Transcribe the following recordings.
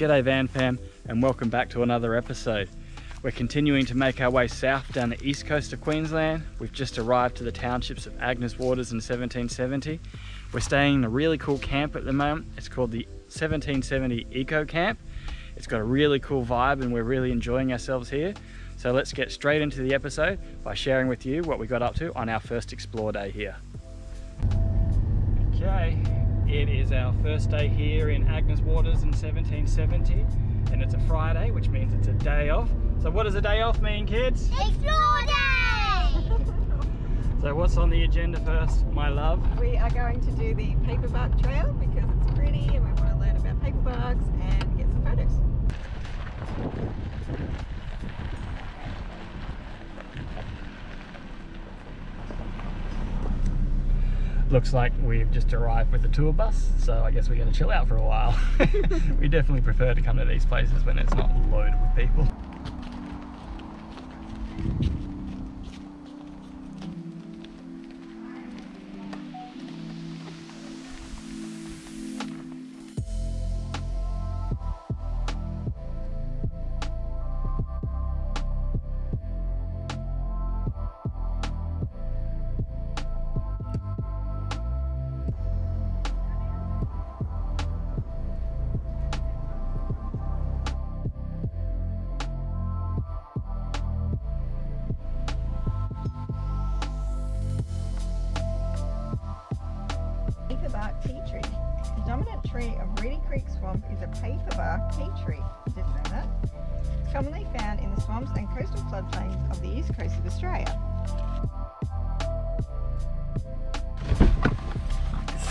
g'day Van Fam and welcome back to another episode. We're continuing to make our way south down the east coast of Queensland. We've just arrived to the townships of Agnes Waters and 1770. We're staying in a really cool camp at the moment. It's called the 1770 Eco Camp. It's got a really cool vibe and we're really enjoying ourselves here. So let's get straight into the episode by sharing with you what we got up to on our first explore day here. Okay, it is our first day here in Agnes Waters in 1770 and it's a Friday, which means it's a day off. So what does a day off mean, kids? Explore Day! So what's on the agenda first, my love? We are going to do the paperbark trail because it's pretty and we want to learn about paperbarks and get some photos. Looks like we've just arrived with the tour bus, so I guess we're going to chill out for a while. we definitely prefer to come to these places when it's not loaded with people. The tree of Reedy Creek Swamp is a paperbark tea tree. Didn't know that. It's commonly found in the swamps and coastal floodplains of the east coast of Australia.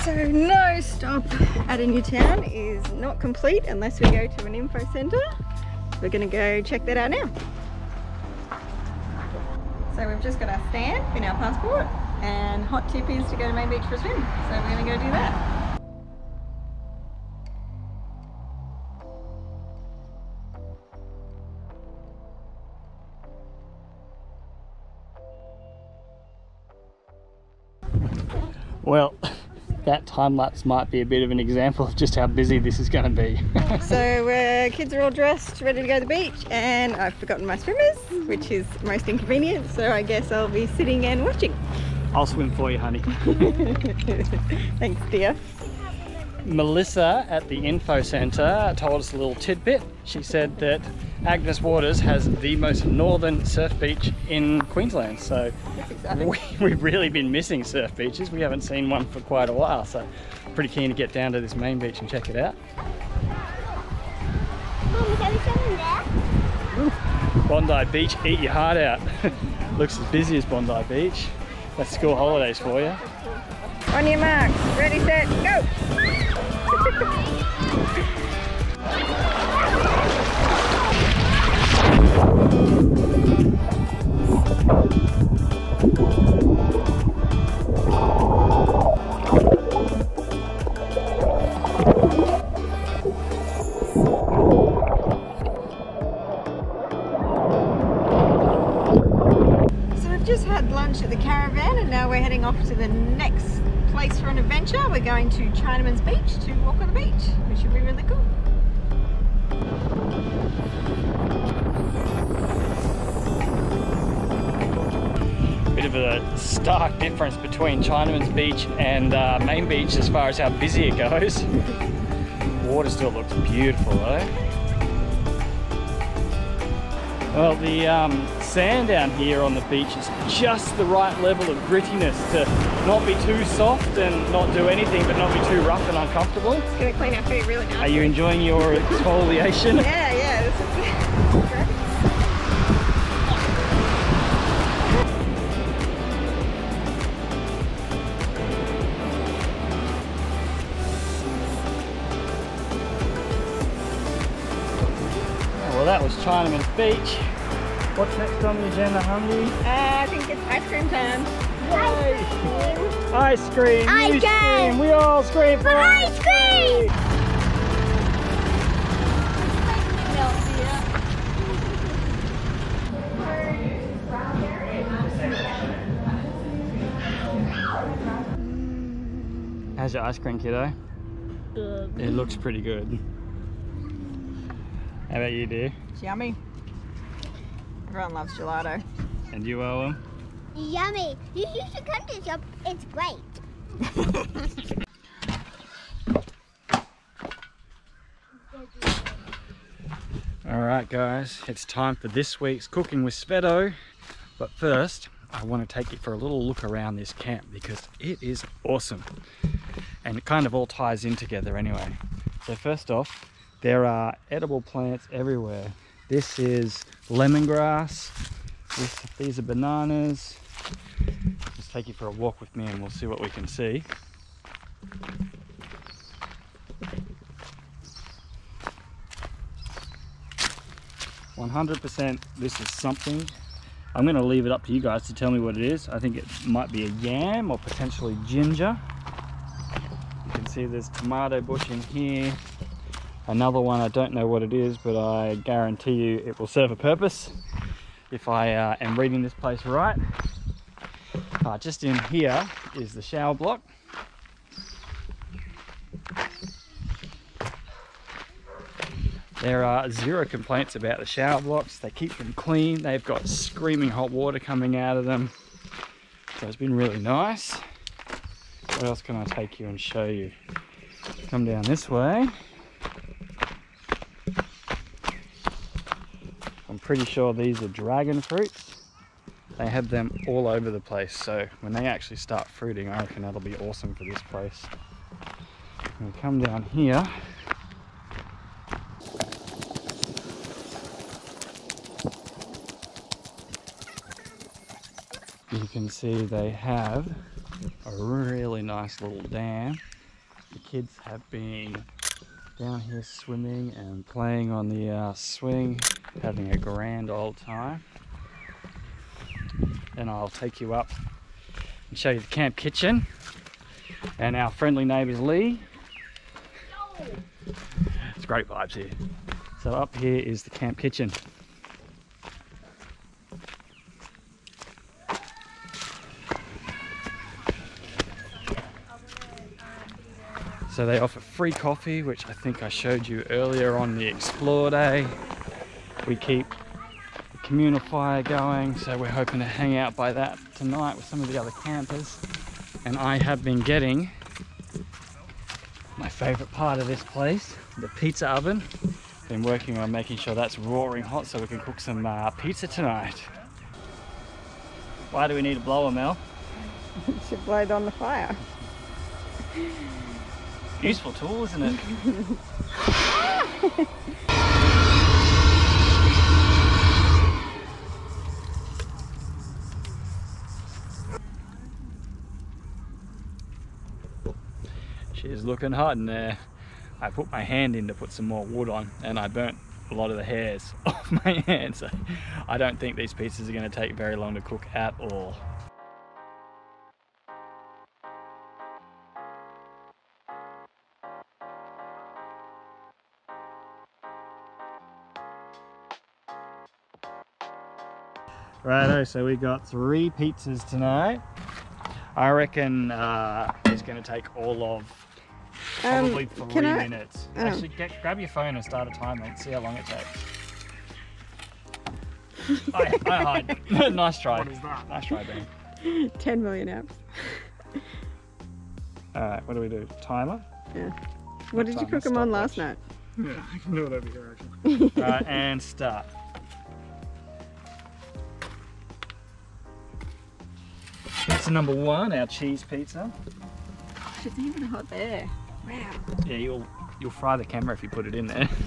So no stop at a new town is not complete unless we go to an info centre. We're going to go check that out now. So we've just got our stamp in our passport and hot tip is to go to Main Beach for a swim. So we're going to go do that. Well, that time lapse might be a bit of an example of just how busy this is going to be. So uh, kids are all dressed, ready to go to the beach and I've forgotten my swimmers, which is most inconvenient. So I guess I'll be sitting and watching. I'll swim for you, honey. Thanks dear. Melissa at the info centre told us a little tidbit. She said that Agnes Waters has the most northern surf beach in Queensland. So we, we've really been missing surf beaches. We haven't seen one for quite a while. So pretty keen to get down to this main beach and check it out. Mum, can we come there? Bondi Beach, eat your heart out. Looks as busy as Bondi Beach. That's school holidays for you. On your marks, ready, set, go! So we've just had lunch at the caravan and now we're heading off to the adventure. We're going to Chinaman's Beach to walk on the beach, which should be really cool. Bit of a stark difference between Chinaman's Beach and uh, Main Beach as far as how busy it goes. Water still looks beautiful though. Well, the um, sand down here on the beach is just the right level of grittiness to not be too soft and not do anything but not be too rough and uncomfortable. It's to clean our feet really nice. Are you enjoying your exfoliation? Yeah, yeah. This is great. Well, that was Chinaman's Beach. What's next on the agenda, Humvee? Uh, I think it's ice cream time. Ice cream! Ice you cream. We all scream for Ice cream! How's your ice cream, kiddo? It looks pretty good. How about you, dear? It's yummy. Everyone loves gelato. And you, Owen? Yummy. You you should come to the shop. It's great. All right, guys, it's time for this week's Cooking with Svedo. But first, I want to take you for a little look around this camp because it is awesome. And it kind of all ties in together anyway. So first off, there are edible plants everywhere. This is lemongrass. These are bananas. Just take you for a walk with me and we'll see what we can see. One hundred percent this is something. I'm gonna leave it up to you guys to tell me what it is. I think it might be a yam or potentially ginger. You can see there's tomato bush in here. Another one, I don't know what it is, but I guarantee you it will serve a purpose if I uh, am reading this place right. Uh, just in here is the shower block. There are zero complaints about the shower blocks. They keep them clean. They've got screaming hot water coming out of them. So it's been really nice. What else can I take you and show you? Come down this way. Pretty sure these are dragon fruits. They have them all over the place. So when they actually start fruiting, I reckon that'll be awesome for this place. We come down here. you can see they have a really nice little dam. The kids have been down here swimming and playing on the uh, swing, having a grand old time. And I'll take you up and show you the camp kitchen and our friendly neighbours Lee. It's great vibes here. So up here is the camp kitchen. So they offer free coffee, which I think I showed you earlier on the Explore Day. We keep the communal fire going, so we're hoping to hang out by that tonight with some of the other campers. And I have been getting my favorite part of this place, the pizza oven. Been working on making sure that's roaring hot so we can cook some uh, pizza tonight. Why do we need a blower, Mel? should blow it on the fire. Useful tool, isn't it? She's looking hot in there. I put my hand in to put some more wood on and I burnt a lot of the hairs off my hand. So I don't think these pizzas are going to take very long to cook at all. Righto, so we got three pizzas tonight. I reckon uh, it's going to take all of probably Um, three can I- minutes. oh. Actually, get, grab your phone and start a timer and see how long it takes. I, I hide. nice try. What is that? Nice try, Ben. 10 million apps. Alright, what do we do? Timer? Yeah. What did you cook them on last night? Yeah, I can do it over here actually. Alright, and start. Pizza number one, our cheese pizza. It's even hot there. Wow. Yeah, you'll you'll fry the camera if you put it in there.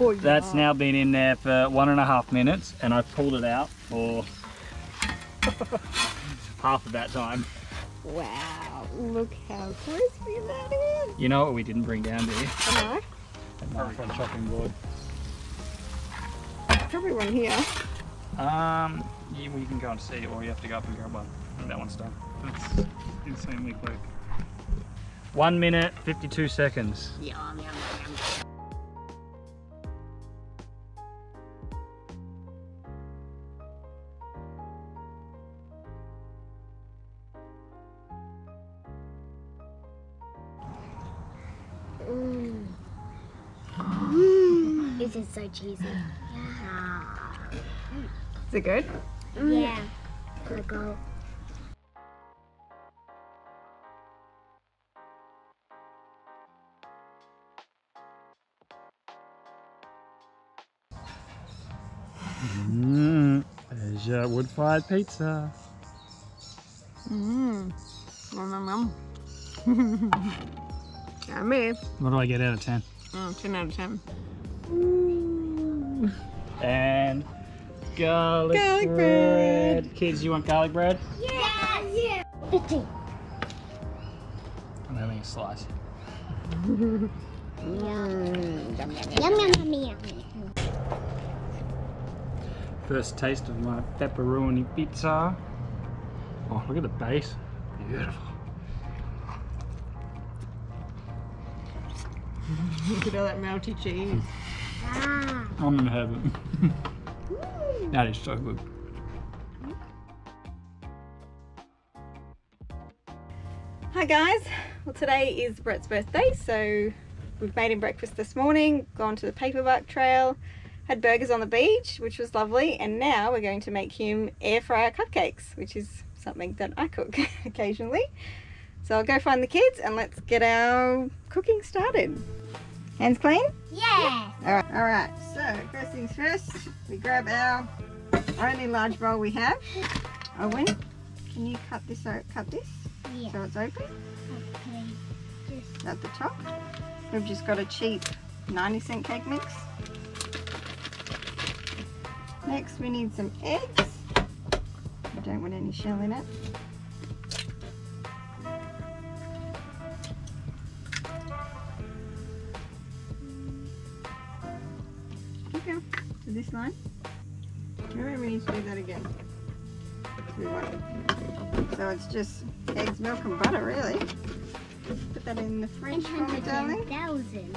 Oh, That's now been in there for one and a half minutes, and I've pulled it out for half of that time. Wow. Look how crispy that is. You know what we didn't bring down, do you? A knife? A knife and chopping board. Probably one here. Um, you, you can go and see, or you have to go up and grab one. That one's done. That's insanely quick. One minute, 52 seconds. Yum, yum, yum. Mm. Mm. This is so cheesy. Yeah. Is it good? Mm. Yeah. Go go. Mmm, there's your wood-fired pizza. Mmm. Yum, yum, yum. Yummy. What do I get out of 10? Mm, 10 out of 10. And garlic, Garlic bread. Kids, you want garlic bread? Yeah. Yeah. Fifteen. I'm having a slice. Yum yum yum yum yum. First taste of my pepperoni pizza. Oh, look at the base. Beautiful. Look at all that melty cheese. Ah. I'm in heaven. that is so good. Hi guys, well today is Brett's birthday so we've made him breakfast this morning, gone to the paperbark trail, had burgers on the beach which was lovely and now we're going to make him air fryer cupcakes which is something that I cook occasionally. So I'll go find the kids and let's get our cooking started. Hands clean? Yeah. Alright, alright, so first things first, we grab our only large bowl we have. Oh, Owen, can you cut this out, cut this Yeah. so it's open? Okay. Just at the top. We've just got a cheap 90 cent cake mix. Next we need some eggs. I don't want any shell in it. Just eggs, milk and butter really. Put that in the fridge for me, darling. thousands.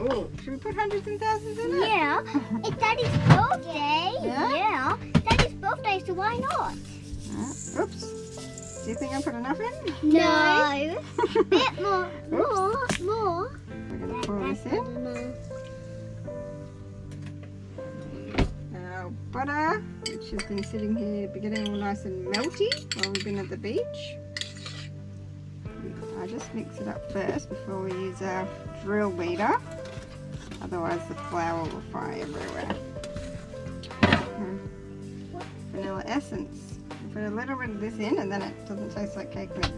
Oh, should we put hundreds and thousands in it? Yeah. It's Daddy's birthday. Yeah? Yeah. Daddy's birthday, so why not? Uh, oops. Do you think I put enough in? No. Bit more. More. More. We're going to pour this in. Our butter, which has been sitting here getting all nice and melty while we've been at the beach. I just mix it up first before we use our drill beater. Otherwise the flour will fry everywhere. Hmm. Vanilla essence. Put a little bit of this in and then it doesn't taste like cake mix.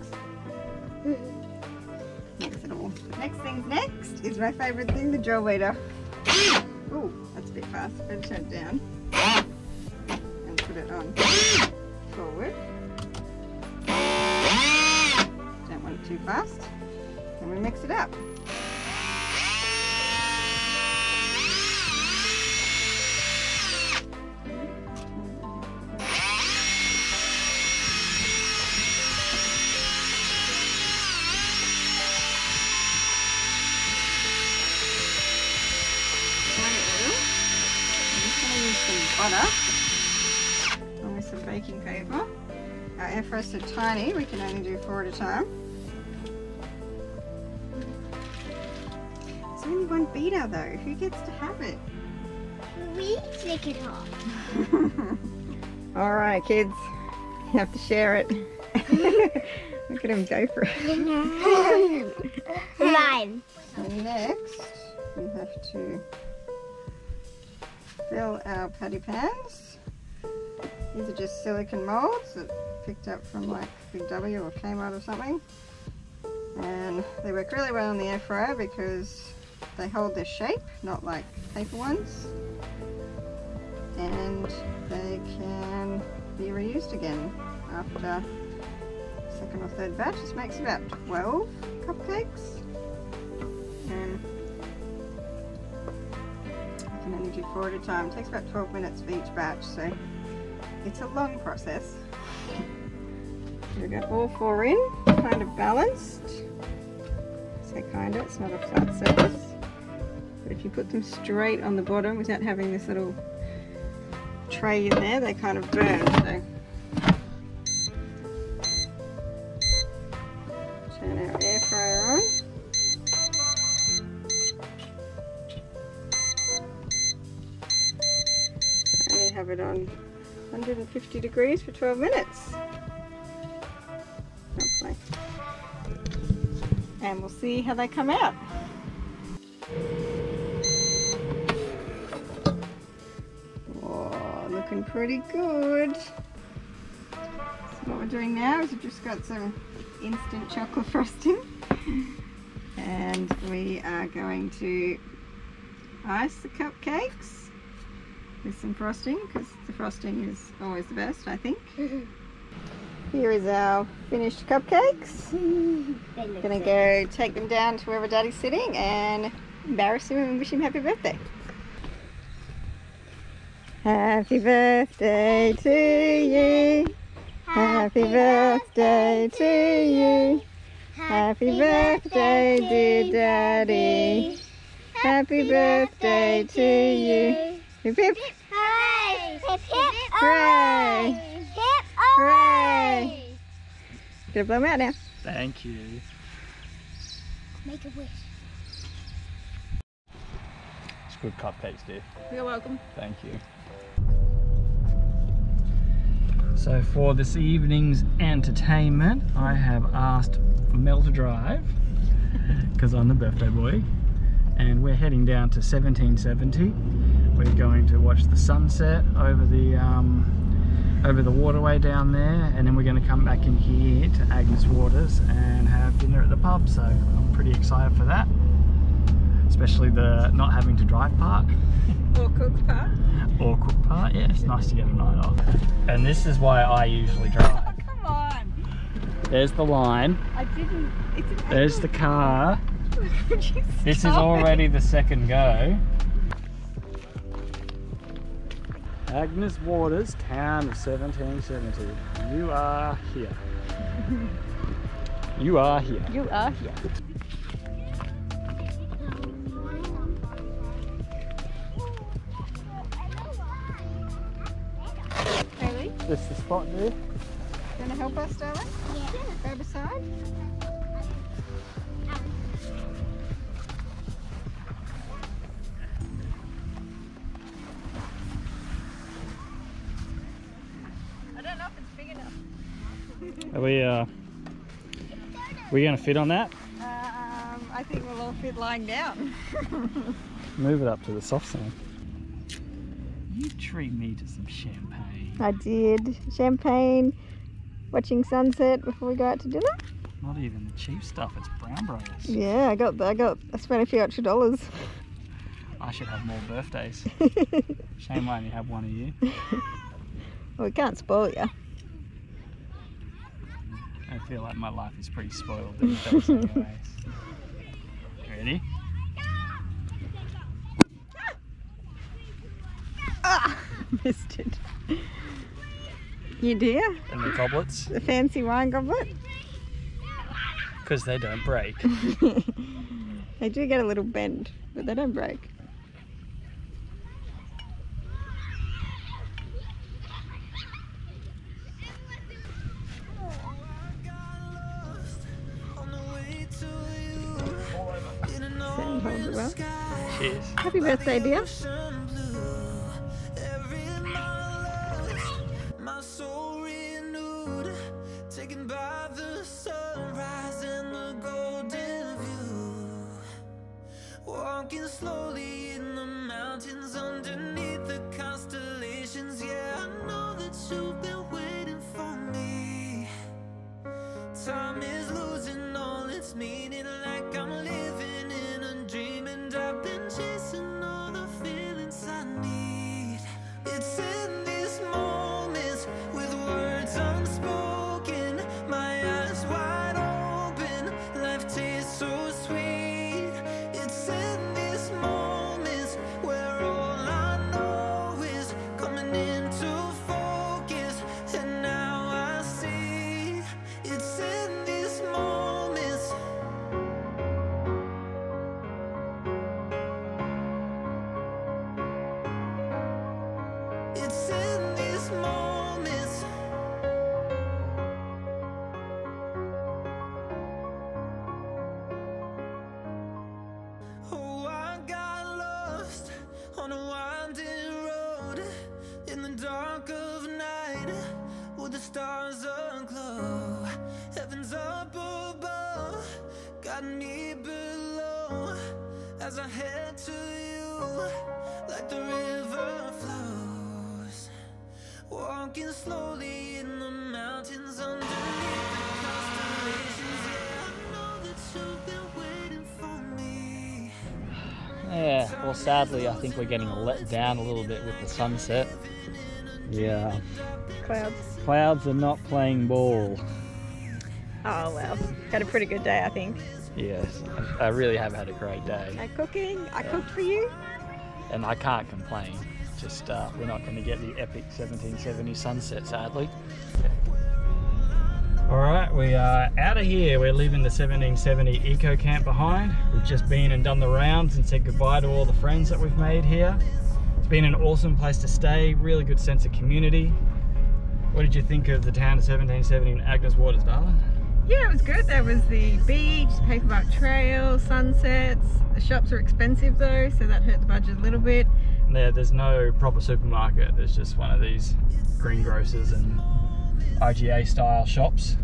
Mix it all. Next thing next is my favourite thing, the drill beater. Oh, that's a bit fast. Better turn it down. Put it on forward. Don't want it too fast. And we mix it up. Fryers are tiny, we can only do four at a time. It's only one beater though, who gets to have it? We take it off. Alright kids, you have to share it. Look at him go for it. Mine. Next, we have to fill our patty pans. These are just silicone molds that picked up from like Big W or Kmart or something. And they work really well in the air fryer because they hold their shape, not like paper ones. And they can be reused again after second or third batch. This makes about 12 cupcakes. And I can only do four at a time. It takes about 12 minutes for each batch, so it's a long process. We've got all four in, kind of balanced. Say kind of, it's not a flat surface. But if you put them straight on the bottom without having this little tray in there, they kind of burn. So turn our air fryer on. We have it on 150 degrees for 12 minutes. And we'll see how they come out. Oh, looking pretty good. So what we're doing now is we've just got some instant chocolate frosting. And we are going to ice the cupcakes with some frosting because the frosting is always the best, I think. Mm-hmm. Here is our finished cupcakes. Gonna go take them down to wherever Daddy's sitting and embarrass him and wish him happy birthday. Happy birthday to you. Happy birthday to you. Happy birthday, dear Daddy. Happy birthday to you. Hip hip. Hooray! Hip hip Hooray! Hip Hooray! Gonna blow 'em out now. Thank you. Make a wish. It's good cupcakes, dear. You're welcome. Thank you. So for this evening's entertainment, I have asked Mel to drive because I'm the birthday boy, and we're heading down to 1770. We're going to watch the sunset over the um, over the waterway down there, and then we're going to come back in here to Agnes Waters and have dinner at the pub. So I'm pretty excited for that, especially the not having to drive part Or cook part. or cook part. Yeah, it's nice to get a night off. And this is why I usually drive. Oh, come on. There's the line. I didn't. It's There's the car. This is already the second go. Agnes Waters, town of 1770. You are here. You are here. You are here. Haley, This is the spot there. gonna help us, darling? Yeah. Grab a we uh we gonna fit on that? Um, I think we'll all fit lying down. Move it up to the soft sand. You treat me to some champagne. I did. Champagne, watching sunset before we go out to dinner. Not even the cheap stuff, it's Brown Brothers. Yeah, I got I got I spent a few extra dollars. I should have more birthdays. Shame I only have one a year. well, we can't spoil you. I feel like my life is pretty spoiled these days anyways. Ready? Ah, missed it. You dear, And the goblets, the fancy wine goblet. because they don't break. they do get a little bend, but they don't break. Holds it well. Cheers. Happy birthday, dear. My soul renewed, taken by the sunrise and the golden view. Walking slowly in the mountains underneath the constellations. Yeah, I know that you've been waiting for me. Time is losing all its meaning, like The stars aglow. Heaven's up above Got me below. As I head to you Like the river flows. Walking slowly in the mountains underneath the constellations. Yeah, I know that you've been waiting for me. Yeah, well sadly I think we're getting let down a little bit with the sunset. Yeah, Clouds. clouds are not playing ball. Oh well, had a pretty good day I think. Yes, I I really have had a great day No cooking. I cooked for you. and I can't complain. Just uh, we're not going to get the epic 1770 sunset sadly. All right, we are out of here. We're leaving the 1770 Eco Camp behind. We've just been and done the rounds and said goodbye to all the friends that we've made here. It's been an awesome place to stay, really good sense of community. What did you think of the town of 1770 in Agnes Waters, darling? Yeah, it was good. There was the beach, the Paperbark Trail, sunsets. The shops are expensive though, so that hurt the budget a little bit. There, there's no proper supermarket. There's just one of these greengrocers and IGA style shops.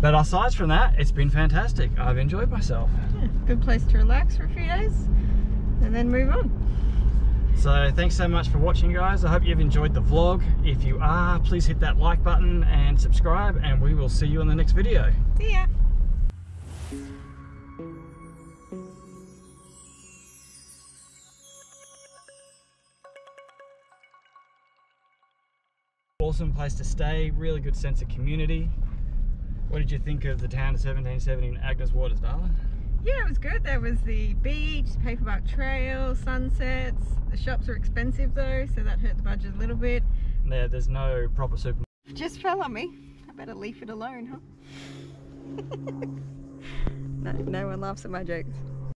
But aside from that, it's been fantastic. I've enjoyed myself. Yeah, good place to relax for a few days and then move on. So thanks so much for watching guys. I hope you've enjoyed the vlog. If you are, please hit that like button and subscribe and we will see you in the next video. See ya. Awesome place to stay, really good sense of community. What did you think of the town of 1770 in Agnes Waters, darling? Yeah, it was good. There was the beach, Paperbark Trail, sunsets. The shops are expensive though, so that hurt the budget a little bit. There, there's no proper supermarket. Just fell on me. I better leave it alone, huh? no, no one laughs at my jokes.